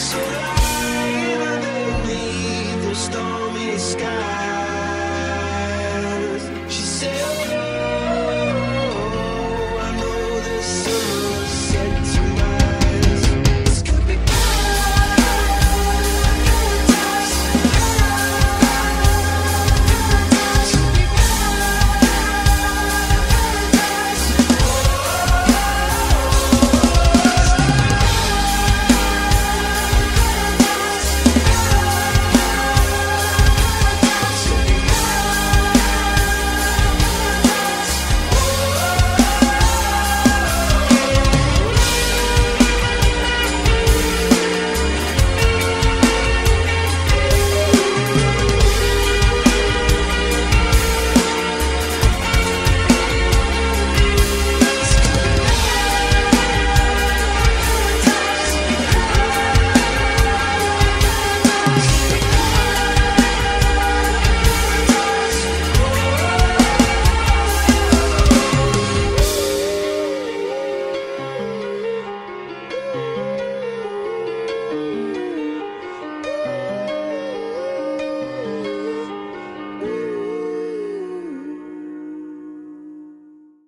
So light underneath the stormy sky.